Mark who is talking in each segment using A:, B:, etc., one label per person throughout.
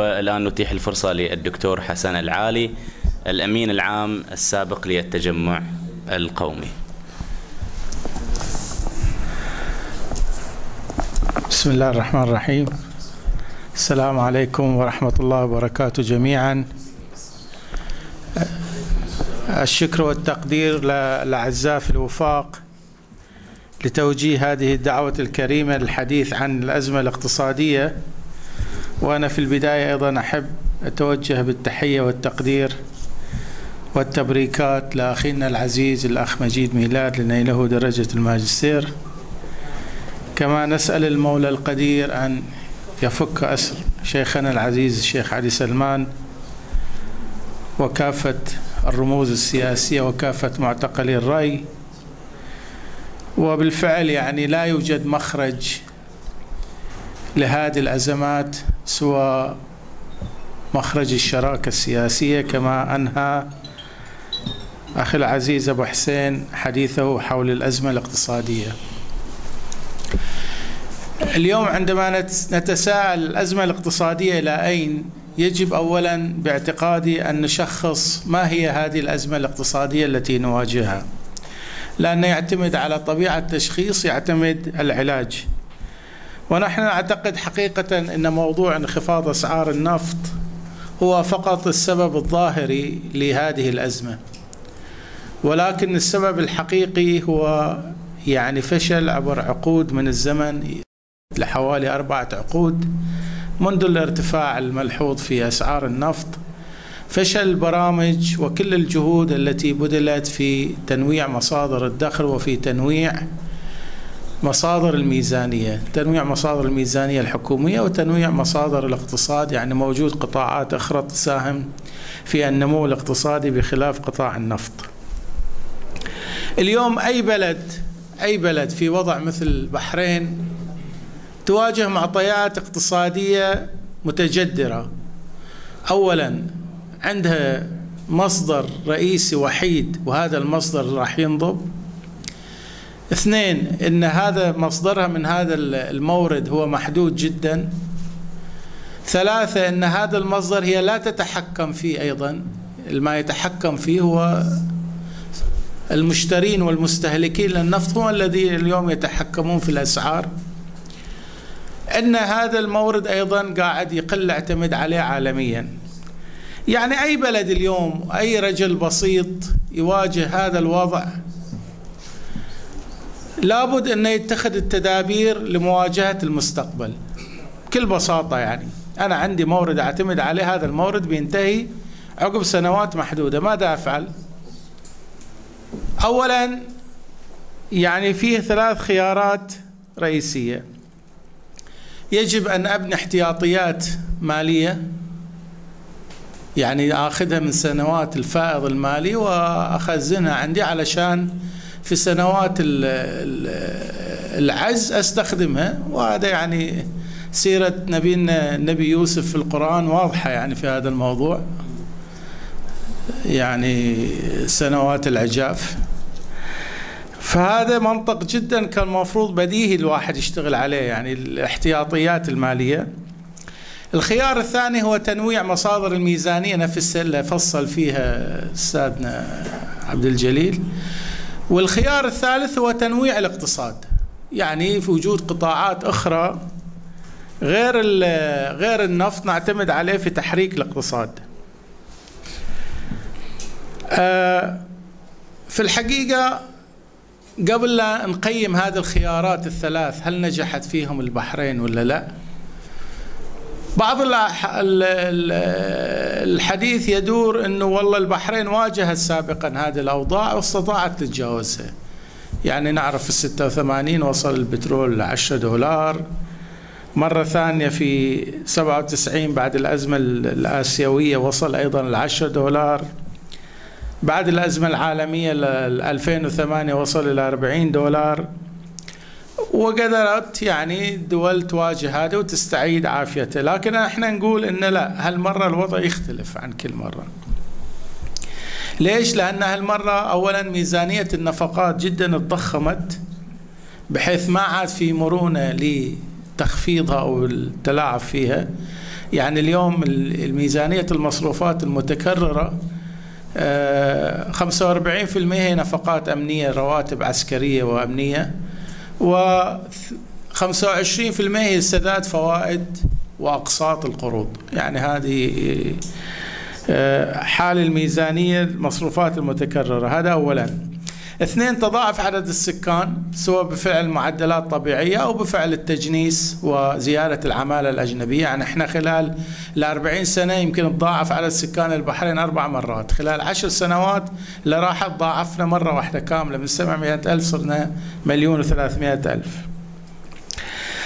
A: والآن نتيح الفرصة للدكتور حسن العالي الأمين العام السابق للتجمع القومي.
B: بسم الله الرحمن الرحيم. السلام عليكم ورحمة الله وبركاته جميعا. الشكر والتقدير للأعزاء في الوفاق لتوجيه هذه الدعوة الكريمة للحديث عن الأزمة الاقتصادية وأنا في البداية أيضا أحب أتوجه بالتحية والتقدير والتبريكات لأخينا العزيز الأخ مجيد ميلاد لنيله درجة الماجستير. كما نسأل المولى القدير أن يفك أسر شيخنا العزيز الشيخ علي سلمان وكافة الرموز السياسية وكافة معتقلي الرأي. وبالفعل يعني لا يوجد مخرج لهذه الأزمات سوى مخرج الشراكة السياسية كما أنهى أخي العزيز أبو حسين حديثه حول الأزمة الاقتصادية. اليوم عندما نتساءل الأزمة الاقتصادية إلى أين يجب أولا باعتقادي أن نشخص ما هي هذه الأزمة الاقتصادية التي نواجهها. لأنه يعتمد على طبيعة التشخيص يعتمد العلاج. ونحن نعتقد حقيقة أن موضوع انخفاض أسعار النفط هو فقط السبب الظاهري لهذه الأزمة. ولكن السبب الحقيقي هو يعني فشل عبر عقود من الزمن لحوالي أربعة عقود منذ الارتفاع الملحوظ في أسعار النفط. فشل البرامج وكل الجهود التي بذلت في تنويع مصادر الدخل وفي تنويع مصادر الميزانية تنويع مصادر الميزانية الحكومية وتنويع مصادر الاقتصاد يعني موجود قطاعات أخرى تساهم في النمو الاقتصادي بخلاف قطاع النفط. اليوم أي بلد أي بلد في وضع مثل البحرين تواجه معطيات اقتصادية متجدرة. أولا عندها مصدر رئيسي وحيد وهذا المصدر راح ينضب. اثنين إن هذا مصدرها من هذا المورد هو محدود جدا. ثلاثة إن هذا المصدر هي لا تتحكم فيه أيضا. ما يتحكم فيه هو المشترين والمستهلكين للنفط هم الذين اليوم يتحكمون في الأسعار. إن هذا المورد أيضا قاعد يقل اعتمد عليه عالميا. يعني أي بلد اليوم أي رجل بسيط يواجه هذا الوضع لابد انه يتخذ التدابير لمواجهة المستقبل. بكل بساطة يعني أنا عندي مورد أعتمد عليه هذا المورد بينتهي عقب سنوات محدودة. ماذا أفعل؟ اولا يعني فيه ثلاث خيارات رئيسية. يجب أن أبني احتياطيات مالية يعني آخذها من سنوات الفائض المالي وأخزنها عندي علشان في سنوات العز أستخدمها وهذا يعني سيرة نبينا النبي يوسف في القرآن واضحة يعني في هذا الموضوع. يعني سنوات العجاف. فهذا منطق جدا كان المفروض بديهي الواحد يشتغل عليه يعني الاحتياطيات المالية. الخيار الثاني هو تنويع مصادر الميزانية. نفس اللي فصل فيها أستاذنا عبد الجليل. والخيار الثالث هو تنويع الاقتصاد. يعني في وجود قطاعات أخرى غير غير النفط نعتمد عليه في تحريك الاقتصاد. في الحقيقة قبل لا نقيم هذه الخيارات الثلاث هل نجحت فيهم البحرين ولا لا؟ بعض الحديث يدور إنه والله البحرين واجهت سابقا هذه الأوضاع واستطاعت تتجاوزها. يعني نعرف في 86 وصل البترول ل 10 دولار. مرة ثانية في 97 بعد الأزمة الآسيوية وصل أيضا ل 10 دولار. بعد الأزمة العالمية 2008 وصل إلى 40 دولار. وقدرت يعني الدول تواجه هذا وتستعيد عافيتها لكن إحنا نقول إن لا هالمرة الوضع يختلف عن كل مرة. ليش؟ لأن هالمرة أولا ميزانية النفقات جدا اتضخمت بحيث ما عاد في مرونة لتخفيضها أو التلاعب فيها. يعني اليوم الميزانية المصروفات المتكررة 45% هي نفقات أمنية رواتب عسكرية وأمنية. و 25% هي سداد فوائد وأقساط القروض. يعني هذه حال الميزانية المصروفات المتكررة. هذا أولا. اثنين تضاعف عدد السكان سواء بفعل معدلات طبيعية أو بفعل التجنيس وزيادة العمالة الأجنبية. يعني إحنا خلال الأربعين سنة يمكن تضاعف عدد سكان البحرين أربع مرات. خلال عشر سنوات اللي راحت ضاعفنا مرة واحدة كاملة من 700 ألف صرنا مليون وثلاثمائة ألف.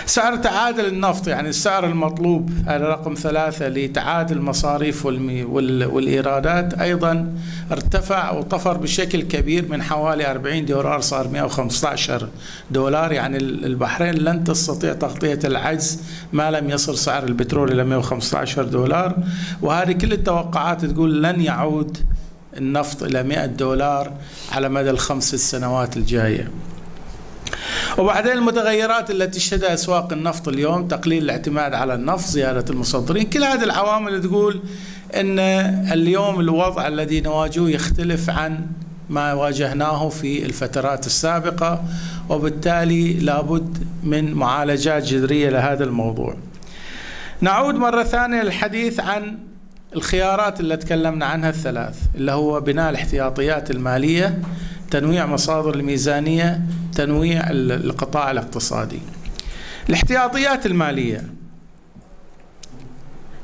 B: سعر تعادل النفط يعني السعر المطلوب هذا رقم ثلاثة لتعادل المصاريف والإيرادات أيضا ارتفع وطفر بشكل كبير من حوالي 40 دولار صار 115 دولار. يعني البحرين لن تستطيع تغطية العجز ما لم يصل سعر البترول إلى 115 دولار. وهذه كل التوقعات تقول لن يعود النفط إلى 100 دولار على مدى الخمس سنوات الجاية. وبعدين المتغيرات التي تشهدها أسواق النفط اليوم تقليل الاعتماد على النفط زيادة المصدرين كل هذه العوامل تقول إن اليوم الوضع الذي نواجهه يختلف عن ما واجهناه في الفترات السابقة وبالتالي لابد من معالجات جذرية لهذا الموضوع. نعود مرة ثانية للحديث عن الخيارات اللي تكلمنا عنها الثلاث اللي هو بناء الاحتياطيات المالية تنويع مصادر الميزانية تنويع القطاع الاقتصادي. الاحتياطيات المالية.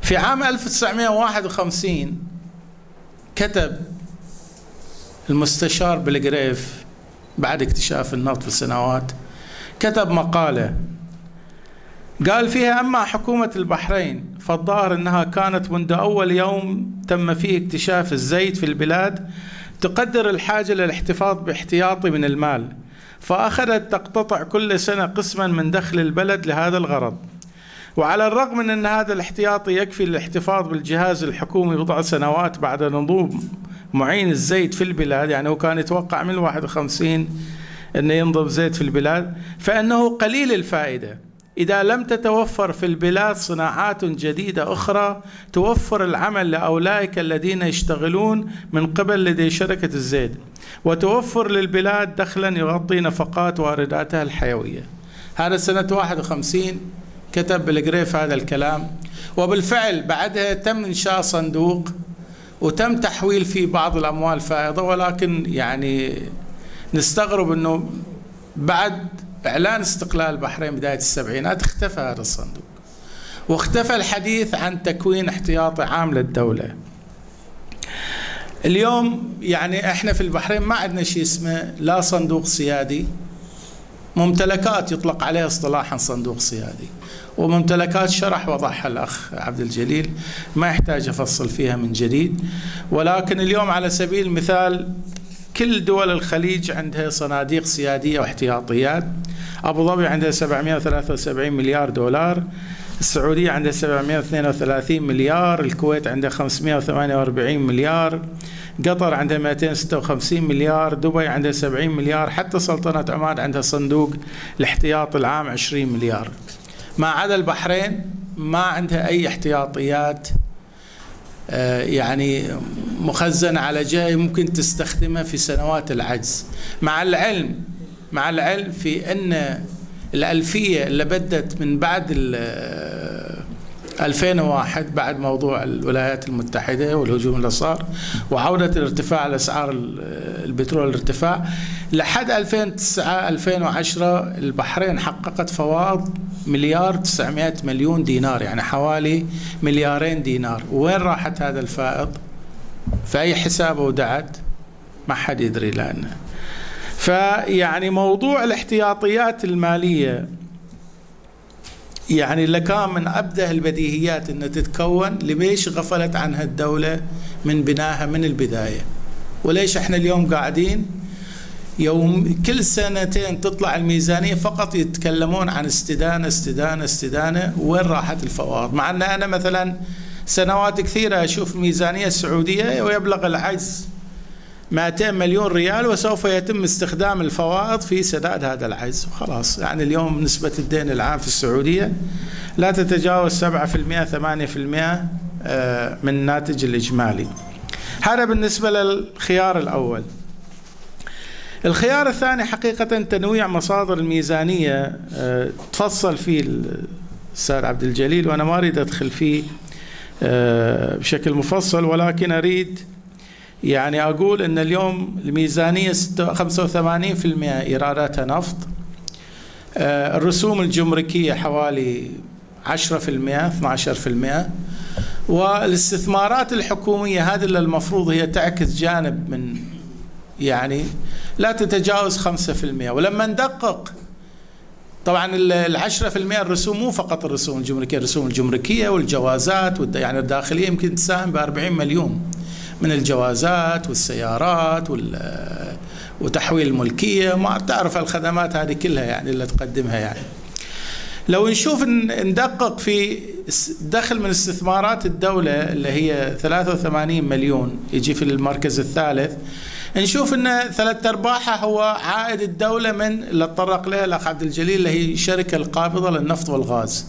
B: في عام 1951 كتب المستشار بلغريف بعد اكتشاف النفط بسنوات كتب مقالة. قال فيها أما حكومة البحرين فالظاهر أنها كانت منذ أول يوم تم فيه اكتشاف الزيت في البلاد تقدر الحاجة للاحتفاظ باحتياطي من المال فأخذت تقتطع كل سنة قسما من دخل البلد لهذا الغرض. وعلى الرغم من أن هذا الاحتياطي يكفي للاحتفاظ بالجهاز الحكومي بضع سنوات بعد نضوب معين الزيت في البلاد يعني هو كان يتوقع من 51 أنه ينضب زيت في البلاد فإنه قليل الفائدة. إذا لم تتوفر في البلاد صناعات جديدة أخرى توفر العمل لأولئك الذين يشتغلون من قبل لدي شركة الزيت. وتوفر للبلاد دخلا يغطي نفقات وارداتها الحيوية. هذا سنة 51 كتب بالجريف هذا الكلام. وبالفعل بعدها تم إنشاء صندوق وتم تحويل فيه بعض الأموال فائضة ولكن يعني نستغرب أنه بعد إعلان استقلال البحرين بداية السبعينات اختفى هذا الصندوق. واختفى الحديث عن تكوين احتياطي عام للدولة. اليوم يعني إحنا في البحرين ما عندنا شيء اسمه لا صندوق سيادي. ممتلكات يطلق عليها اصطلاحا صندوق سيادي. وممتلكات شرح وضعها الأخ عبد الجليل. ما يحتاج أفصل فيها من جديد. ولكن اليوم على سبيل المثال كل دول الخليج عندها صناديق سيادية واحتياطيات. أبو ظبي عندها 773 مليار دولار. السعودية عندها 732 مليار. الكويت عندها 548 مليار. قطر عندها 256 مليار. دبي عندها 70 مليار. حتى سلطنة عمان عندها صندوق الاحتياط العام 20 مليار. ما عدا البحرين ما عندها أي احتياطيات يعني مخزنة على جهة ممكن تستخدمها في سنوات العجز. مع العلم مع العلم في أن الألفية اللي بدت من بعد 2001 بعد موضوع الولايات المتحدة والهجوم اللي صار وعودة الارتفاع الأسعار البترول الارتفاع. لحد 2009 2010 البحرين حققت فوائد مليار 900 مليون دينار يعني حوالي مليارين دينار. وين راحت هذا الفائض؟ في أي حساب ودعت؟ ما حد يدري لأنه فيعني موضوع الاحتياطيات المالية يعني لكان من أبدأ البديهيات أن تتكون ليش غفلت عنها الدولة من بنائها من البداية. وليش إحنا اليوم قاعدين؟ يوم كل سنتين تطلع الميزانية فقط يتكلمون عن استدانة استدانة استدانة وين راحت الفوائد مع أن أنا مثلا سنوات كثيرة أشوف الميزانية السعودية ويبلغ العجز 200 مليون ريال وسوف يتم استخدام الفوائض في سداد هذا العجز وخلاص يعني اليوم نسبة الدين العام في السعودية لا تتجاوز 7% 8% آه، من الناتج الإجمالي. هذا بالنسبة للخيار الأول. الخيار الثاني حقيقة تنويع مصادر الميزانية آه، تفصل فيه الأستاذ عبد الجليل وأنا ما أريد أدخل فيه آه، بشكل مفصل ولكن أريد يعني أقول أن اليوم الميزانية 85% إيراداتها نفط. آه، الرسوم الجمركية حوالي 10% 12% والاستثمارات الحكومية هذه اللي المفروض هي تعكس جانب من يعني لا تتجاوز 5% ولما ندقق طبعا ال 10% الرسوم مو فقط الرسوم الجمركية، الرسوم الجمركية والجوازات يعني الداخلية يمكن تساهم ب 40 مليون. من الجوازات والسيارات وتحويل الملكية ما تعرف الخدمات هذه كلها يعني اللي تقدمها يعني. لو نشوف ندقق في دخل من استثمارات الدولة اللي هي 83 مليون يجي في المركز الثالث نشوف إن ثلاث أرباعها هو عائد الدولة من اللي تطرق لها الأخ عبد الجليل اللي هي الشركة القابضة للنفط والغاز.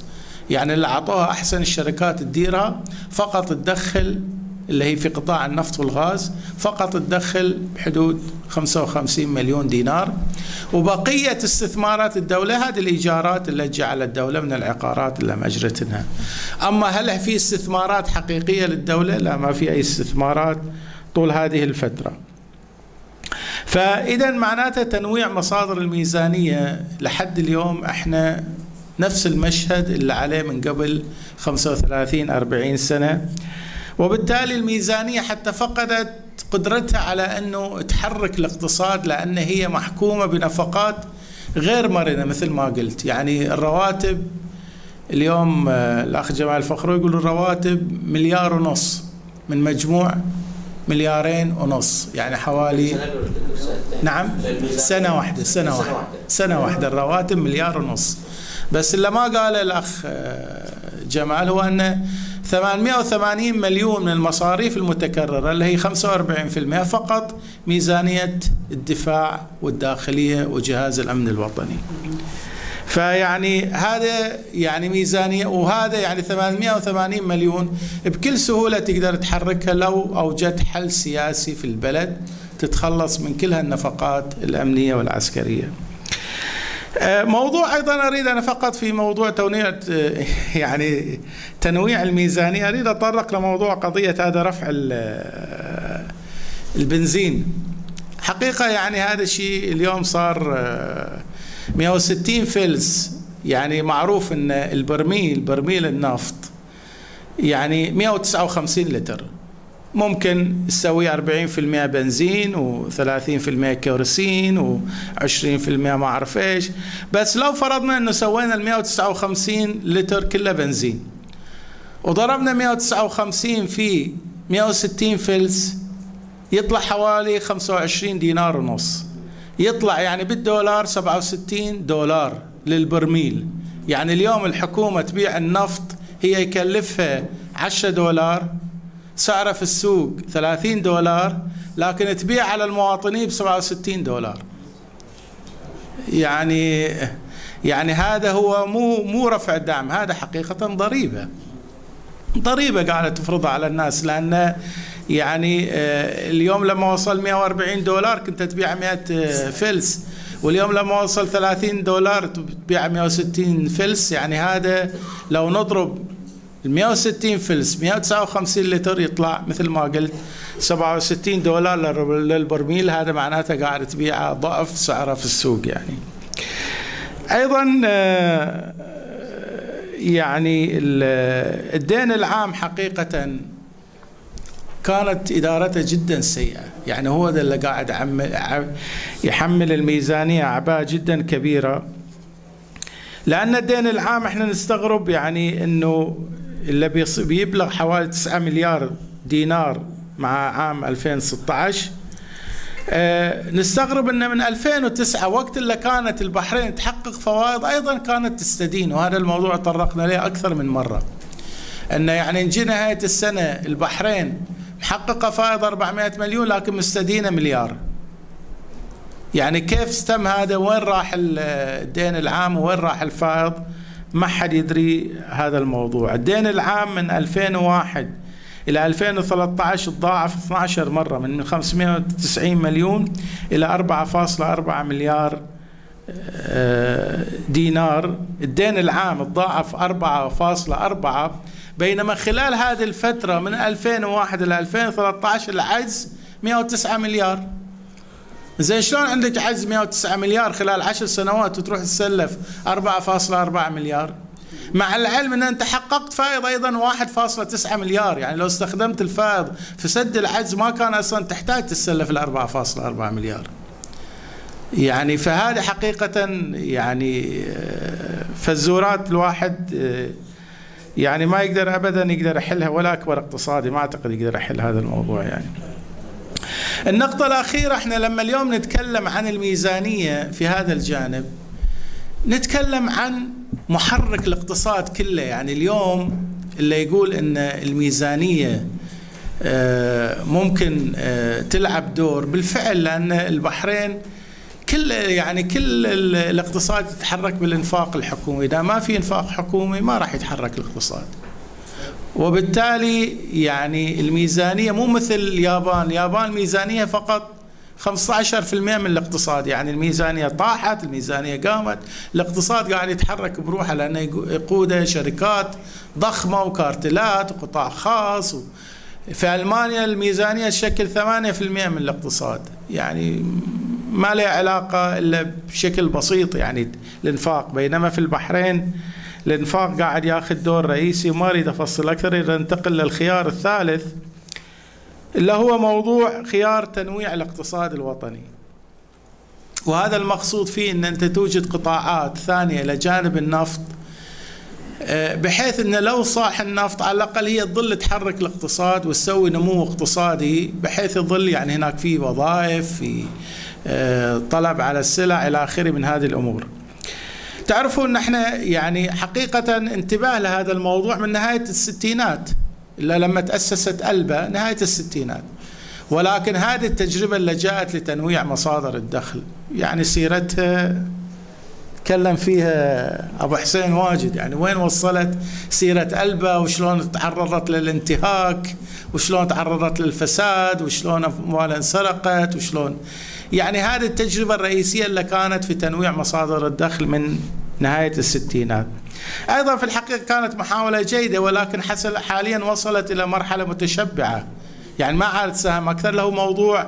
B: يعني اللي أعطوها أحسن الشركات تديرها فقط تدخل اللي هي في قطاع النفط والغاز فقط تدخل بحدود 55 مليون دينار. وبقية استثمارات الدولة هذه الإيجارات اللي تجي على الدولة من العقارات اللي مجرتنها أما هل في استثمارات حقيقية للدولة؟ لا ما في أي استثمارات طول هذه الفترة. فاذا معناته تنويع مصادر الميزانية لحد اليوم إحنا نفس المشهد اللي عليه من قبل 35 40 سنة. وبالتالي الميزانية حتى فقدت قدرتها على أنه تحرك الاقتصاد لأن هي محكومة بنفقات غير مرنة مثل ما قلت. يعني الرواتب اليوم آه، الأخ جمال فخرو يقول الرواتب مليار ونص من مجموع مليارين ونص يعني حوالي نعم سنة واحدة سنة واحدة سنة واحدة الرواتب مليار ونص. بس اللي ما قال الأخ آه، جمال هو أن 880 مليون من المصاريف المتكررة اللي هي 45% فقط ميزانية الدفاع والداخلية وجهاز الأمن الوطني فيعني هذا يعني ميزانية وهذا يعني 880 مليون بكل سهولة تقدر تحركها لو أوجدت حل سياسي في البلد تتخلص من كل هالنفقات الأمنية والعسكرية. آه، موضوع أيضا أريد أنا فقط في موضوع تنويع يعني تنويع الميزانية أريد أتطرق لموضوع قضية هذا رفع آه، البنزين. حقيقة يعني هذا الشيء اليوم صار آه، 160 فلس يعني معروف إن البرميل برميل النفط يعني 159 لتر ممكن تسوي 40% بنزين و30% كيروسين و20% ما أعرف إيش. بس لو فرضنا إنه سوينا ال 159 لتر كله بنزين وضربنا 159 في 160 فلس يطلع حوالي 25 دينار ونص. يطلع يعني بالدولار 67 دولار للبرميل. يعني اليوم الحكومة تبيع النفط هي يكلفها 10 دولار سعره في السوق 30 دولار لكن تبيع على المواطنين ب 67 دولار. يعني يعني هذا هو مو مو رفع الدعم هذا حقيقة ضريبة. ضريبة قاعدة تفرضها على الناس لأن يعني آه، اليوم لما وصل 140 دولار كنت تبيع 100 آه، فلس. واليوم لما وصل 30 دولار تبيع 160 فلس. يعني هذا لو نضرب ال 160 فلس 159 لتر يطلع مثل ما قلت. 67 دولار للبرميل هذا معناته قاعد تبيعه ضعف سعره في السوق يعني. أيضا آه، يعني الدين العام حقيقه كانت إدارته جدا سيئة. يعني هو ده اللي قاعد يحمل الميزانية أعباء جدا كبيرة. لأن الدين العام إحنا نستغرب يعني إنه اللي بيبلغ حوالي 9 مليار دينار مع عام 2016 أه نستغرب إن من 2009 وقت اللي كانت البحرين تحقق فوائد أيضا كانت تستدين وهذا الموضوع طرقنا له أكثر من مرة. انه يعني نجي نهاية السنة البحرين محققة فائض 400 مليون لكن مستدينة مليار. يعني كيف استم هذا وين راح الدين العام؟ وين راح الفائض؟ ما حد يدري هذا الموضوع. الدين العام من 2001 إلى 2013 تضاعف 12 مرة من 590 مليون إلى 4.4 مليار آه، دينار. الدين العام تضاعف 4.4 بينما خلال هذه الفترة من 2001 إلى 2013 العجز 109 مليار. زين شلون عندك عجز 109 مليار خلال عشر سنوات وتروح تسلف 4.4 مليار مع العلم إن أنت حققت فائض أيضا 1.9 مليار يعني لو استخدمت الفائض في سد العجز ما كان أصلا تحتاج تسلف ال 4.4 مليار يعني فهذه حقيقة يعني آه، فزورات الواحد آه، يعني ما يقدر ابدا يقدر يحلها ولا أكبر اقتصادي ما أعتقد يقدر يحل هذا الموضوع يعني. النقطة الأخيرة إحنا لما اليوم نتكلم عن الميزانية في هذا الجانب نتكلم عن محرك الاقتصاد كله. يعني اليوم اللي يقول إن الميزانية آه، ممكن آه، تلعب دور بالفعل لأن البحرين كل يعني كل الاقتصاد يتحرك بالإنفاق الحكومي. إذا ما في إنفاق حكومي ما راح يتحرك الاقتصاد. وبالتالي يعني الميزانية مو مثل اليابان. اليابان الميزانيه فقط 15% من الاقتصاد. يعني الميزانية طاحت الميزانية قامت. الاقتصاد قاعد يتحرك بروحه لأنه يقوده شركات ضخمة وكارتلات وقطاع خاص و. في ألمانيا الميزانية تشكل 8% من الاقتصاد. يعني ما له علاقة إلا بشكل بسيط يعني الإنفاق. بينما في البحرين الانفاق قاعد ياخذ دور رئيسي وما أريد أفصل أكثر اذا ننتقل للخيار الثالث اللي هو موضوع خيار تنويع الاقتصاد الوطني وهذا المقصود فيه إن أنت توجد قطاعات ثانية إلى جانب النفط آه، بحيث إن لو صاح النفط على الأقل هي تظل تحرك الاقتصاد وتسوي نمو اقتصادي بحيث يظل يعني هناك في وظائف في آه، طلب على السلع إلى آخره من هذه الأمور. تعرفوا إن إحنا يعني حقيقة انتباه لهذا الموضوع من نهاية الستينات إلا لما تأسست ألبا نهاية الستينات. ولكن هذه التجربة اللي جاءت لتنويع مصادر الدخل يعني سيرتها تكلم فيها أبو حسين واجد. يعني وين وصلت سيرة ألبا؟ وشلون تعرضت للانتهاك؟ وشلون تعرضت للفساد؟ وشلون اموالها انسرقت؟ وشلون؟ يعني هذه التجربة الرئيسية اللي كانت في تنويع مصادر الدخل من نهاية الستينات. أيضا في الحقيقة كانت محاولة جيدة ولكن حصل حاليا وصلت إلى مرحلة متشبعة. يعني ما عاد تساهم أكثر. له موضوع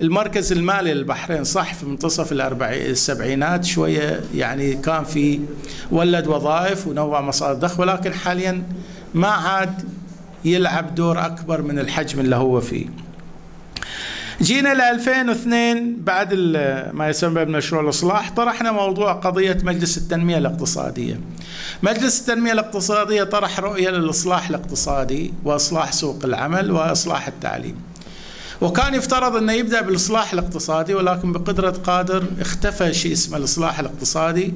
B: المركز المالي للبحرين صح في منتصف السبعينات. شوية يعني كان في ولد وظائف ونوع مصادر دخل ولكن حاليا ما عاد يلعب دور أكبر من الحجم اللي هو فيه. جينا ل 2002 بعد ما يسمى بمشروع الإصلاح طرحنا موضوع قضية مجلس التنمية الاقتصادية. مجلس التنمية الاقتصادية طرح رؤية للإصلاح الاقتصادي وإصلاح سوق العمل وإصلاح التعليم. وكان يفترض إنه يبدأ بالإصلاح الاقتصادي ولكن بقدرة قادر اختفى شيء اسمه الإصلاح الاقتصادي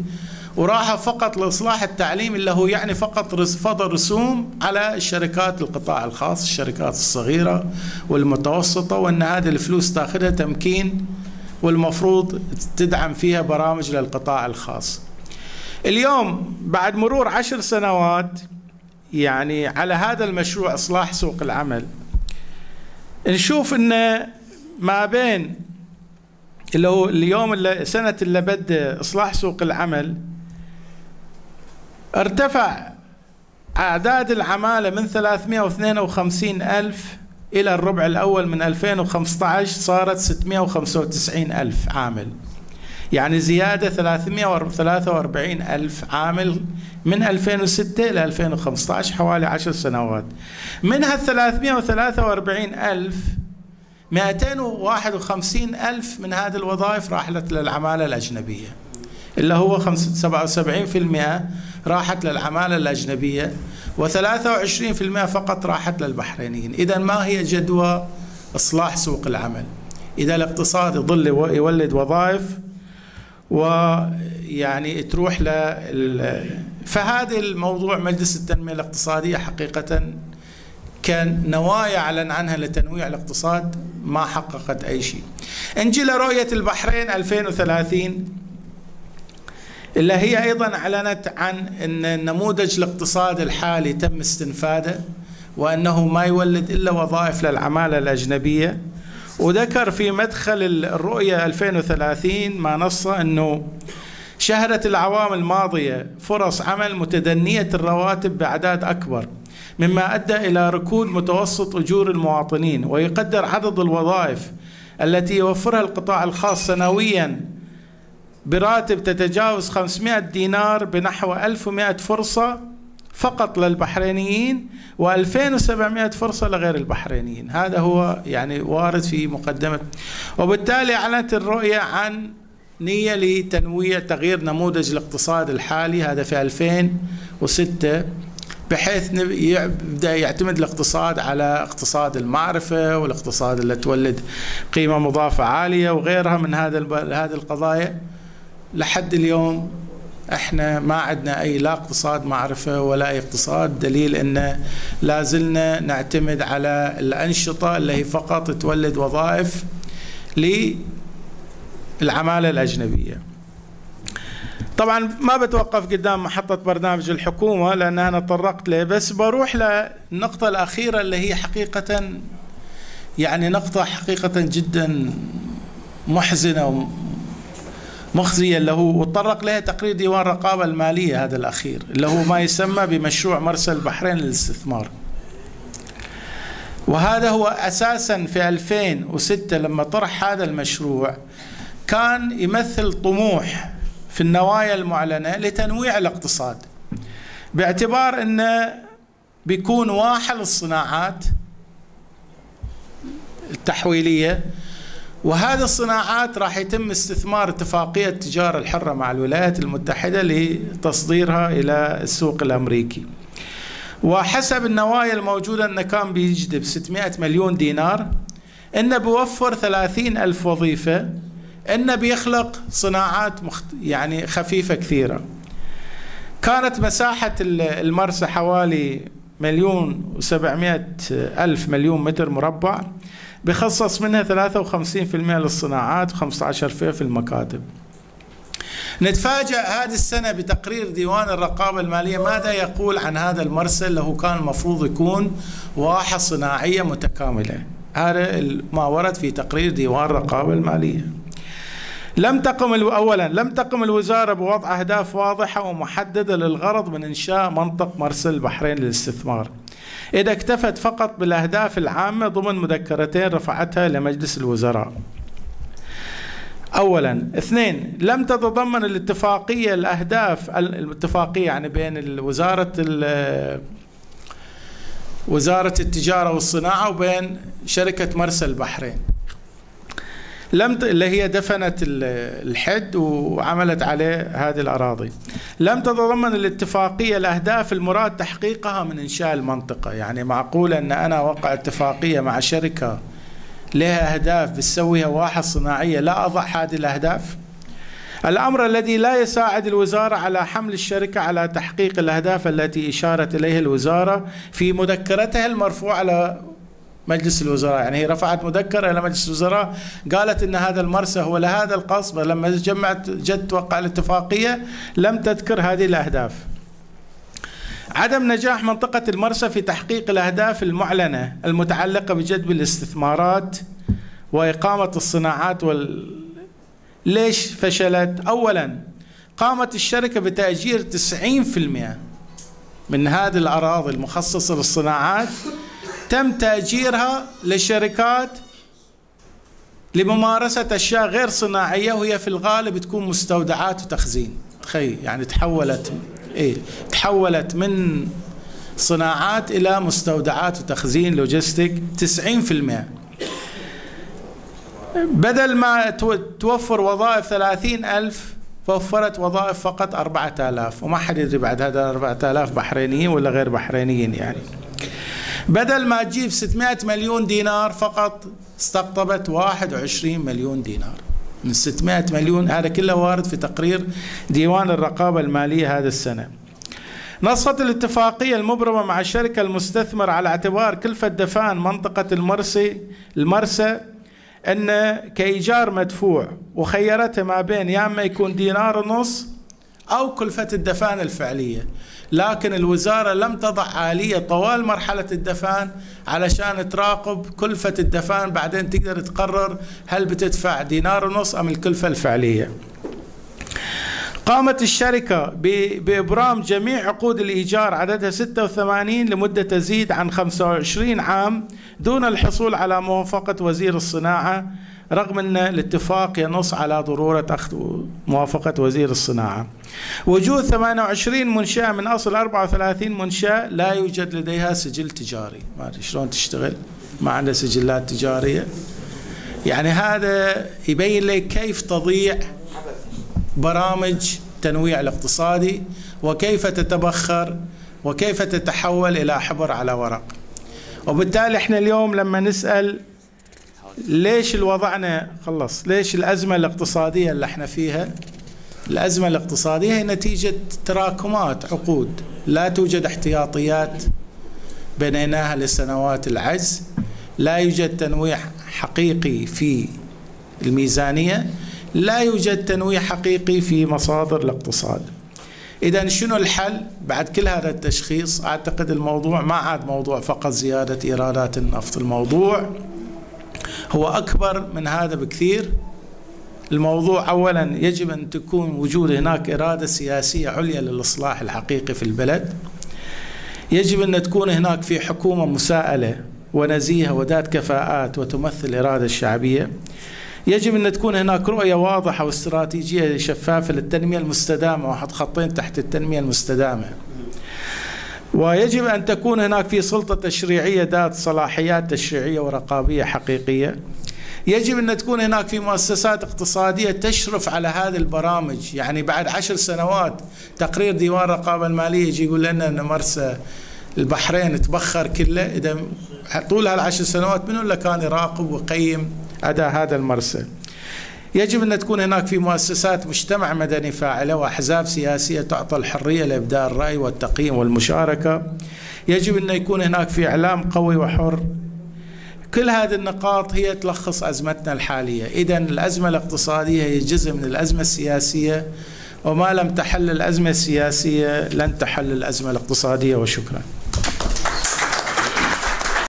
B: وراح فقط لإصلاح التعليم اللي هو يعني فقط فرض رسوم على الشركات القطاع الخاص الشركات الصغيرة والمتوسطة وإن هذه الفلوس تأخذها تمكين والمفروض تدعم فيها برامج للقطاع الخاص. اليوم بعد مرور عشر سنوات يعني على هذا المشروع إصلاح سوق العمل نشوف إن ما بين اللي هو اليوم اللي سنة اللي بدأ إصلاح سوق العمل ارتفع أعداد العمالة من 352 ألف إلى الربع الأول من 2015 صارت 695 ألف عامل. يعني زيادة 343 ألف عامل من 2006 إلى 2015 حوالي 10 سنوات. منها 343 ألف 251 ألف من هذه الوظائف راحت للعمالة الأجنبية اللي هو 77% راحت للعمالة الأجنبية و23% فقط راحت للبحرينيين إذا ما هي جدوى إصلاح سوق العمل إذا الاقتصاد يظل يولد وظائف ويعني تروح ل فهذا الموضوع مجلس التنمية الاقتصادية حقيقة كنوايا أعلن عنها لتنويع الاقتصاد ما حققت أي شيء. نجي لرؤيه البحرين 2030 اللي هي أيضا أعلنت عن إن نموذج الاقتصاد الحالي تم استنفاده وأنه ما يولد إلا وظائف للعمالة الأجنبية. وذكر في مدخل الرؤية 2030 ما نص إنه شهدت العوام الماضية فرص عمل متدنية الرواتب بأعداد أكبر مما أدى إلى ركود متوسط أجور المواطنين ويقدر عدد الوظائف التي يوفرها القطاع الخاص سنويا براتب تتجاوز 500 دينار بنحو 1100 فرصة فقط للبحرينيين و2700 فرصة لغير البحرينيين. هذا هو يعني وارد في مقدمة. وبالتالي أعلنت الرؤية عن نية لتنويع تغيير نموذج الاقتصاد الحالي هذا في 2006 بحيث يبدا يعتمد الاقتصاد على اقتصاد المعرفة والاقتصاد اللي تولد قيمة مضافة عالية وغيرها من هذا هذه القضايا. لحد اليوم إحنا ما عندنا أي لا اقتصاد معرفة ولا أي اقتصاد دليل إن لا زلنا نعتمد على الأنشطة اللي هي فقط تولد وظائف للعمالة الأجنبية. طبعا ما بتوقف قدام محطة برنامج الحكومة لأن أنا تطرقت له بس بروح للنقطة الأخيرة اللي هي حقيقة يعني نقطة حقيقة جدا محزنة مخزية اللي هو وتطرق لها تقرير ديوان الرقابة المالية هذا الأخير اللي هو ما يسمى بمشروع مرسى البحرين للاستثمار. وهذا هو أساسا في 2006 لما طرح هذا المشروع كان يمثل طموح في النوايا المعلنة لتنويع الاقتصاد باعتبار أنه بيكون واحد الصناعات التحويلية وهذه الصناعات راح يتم استثمار اتفاقية التجارة الحرة مع الولايات المتحدة لتصديرها إلى السوق الأمريكي. وحسب النوايا الموجودة أنه كان بيجذب 600 مليون دينار أنه بيوفر 30 ألف وظيفة أنه بيخلق صناعات مخت... يعني خفيفة كثيرة. كانت مساحة المرسى حوالي مليون وسبعمائة ألف مليون متر مربع. بخصص منها 53% للصناعات و15% في المكاتب. نتفاجأ هذه السنة بتقرير ديوان الرقابة المالية. ماذا يقول عن هذا المرسل؟ له كان المفروض يكون واحة صناعية متكاملة. هذا ما ورد في تقرير ديوان الرقابة المالية. لم تقم اولا لم تقم الوزارة بوضع أهداف واضحة ومحددة للغرض من إنشاء منطق مرسى البحرين للاستثمار. إذا اكتفت فقط بالأهداف العامة ضمن مذكرتين رفعتها لمجلس الوزراء. اولا اثنين لم تتضمن الاتفاقية الأهداف الاتفاقية يعني بين وزاره وزارة التجارة والصناعة وبين شركة مرسى البحرين. لم ت... اللي هي دفنت الحد وعملت عليه هذه الأراضي. لم تتضمن الاتفاقية الأهداف المراد تحقيقها من إنشاء المنطقة. يعني معقول أن أنا وقع اتفاقية مع شركة لها أهداف بتسويها واحد صناعية لا أضع هذه الأهداف؟ الأمر الذي لا يساعد الوزارة على حمل الشركة على تحقيق الأهداف التي إشارت إليها الوزارة في مذكرتها المرفوعة على مجلس الوزراء يعني هي رفعت مذكرة إلى مجلس الوزراء قالت أن هذا المرسى هو لهذا القصد لما جمعت جد توقع الاتفاقية لم تذكر هذه الأهداف عدم نجاح منطقة المرسى في تحقيق الأهداف المعلنة المتعلقة بجذب الاستثمارات وإقامة الصناعات وال... ليش فشلت؟ أولا قامت الشركة بتأجير 90% من هذه الأراضي المخصصة للصناعات تم تأجيرها للشركات لممارسة أشياء غير صناعية وهي في الغالب تكون مستودعات وتخزين. تخيل يعني تحولت إيه تحولت من صناعات إلى مستودعات وتخزين لوجستيك 90% بدل ما توفر وظائف ثلاثين ألف فوفرت وظائف فقط أربعة آلاف. وما حد يدري بعد هذا أربعة آلاف بحرينيين ولا غير بحرينيين يعني. بدل ما تجيب 600 مليون دينار فقط استقطبت 21 مليون دينار. من 600 مليون هذا كله وارد في تقرير ديوان الرقابة المالية هذا السنة. نصت الاتفاقية المبرمة مع الشركة المستثمر على اعتبار كلفة دفان منطقة المرسي المرسى أن كإيجار مدفوع وخيرته ما بين يا إما يكون دينار ونص أو كلفة الدفان الفعلية. لكن الوزارة لم تضع آلية طوال مرحلة الدفان علشان تراقب كلفة الدفان. بعدين تقدر تقرر هل بتدفع دينار ونص أم الكلفة الفعلية. قامت الشركة بإبرام جميع عقود الإيجار عددها 86 لمدة تزيد عن 25 عام دون الحصول على موافقة وزير الصناعة رغم أن الاتفاق ينص على ضرورة أخذ موافقة وزير الصناعة. وجود 28 منشأة من أصل 34 منشأة لا يوجد لديها سجل تجاري. ما أدري شلون تشتغل ما عندها سجلات تجارية. يعني هذا يبين لك كيف تضيع برامج التنويع الاقتصادي وكيف تتبخر وكيف تتحول إلى حبر على ورق. وبالتالي إحنا اليوم لما نسأل ليش الوضعنا خلص؟ ليش الأزمة الاقتصادية اللي إحنا فيها؟ الأزمة الاقتصادية هي نتيجة تراكمات عقود. لا توجد احتياطيات بنيناها لسنوات العجز. لا يوجد تنويع حقيقي في الميزانية. لا يوجد تنويع حقيقي في مصادر الاقتصاد. إذا شنو الحل؟ بعد كل هذا التشخيص أعتقد الموضوع ما عاد موضوع فقط زيادة إيرادات النفط الموضوع هو أكبر من هذا بكثير. الموضوع أولا يجب أن تكون وجود هناك إرادة سياسية عليا للإصلاح الحقيقي في البلد. يجب أن تكون هناك في حكومة مساءلة ونزيهة وذات كفاءات وتمثل الإرادة الشعبية. يجب أن تكون هناك رؤية واضحة واستراتيجية شفافة للتنمية المستدامة. واحد خطين تحت التنمية المستدامة. ويجب أن تكون هناك في سلطة تشريعية ذات صلاحيات تشريعية ورقابية حقيقية. يجب أن تكون هناك في مؤسسات اقتصادية تشرف على هذه البرامج. يعني بعد عشر سنوات تقرير ديوان الرقابة المالية يجي يقول لنا أن مرسى البحرين تبخر كله. إذا طول هالعشر سنوات منو اللي كان يراقب ويقيم أداء هذا المرسى؟ يجب أن تكون هناك في مؤسسات مجتمع مدني فاعلة وأحزاب سياسية تعطى الحرية لإبداء الرأي والتقييم والمشاركة. يجب أن يكون هناك في إعلام قوي وحر. كل هذه النقاط هي تلخص أزمتنا الحالية. إذا الأزمة الاقتصادية هي جزء من الأزمة السياسية وما لم تحل الأزمة السياسية لن تحل الأزمة الاقتصادية. وشكرا.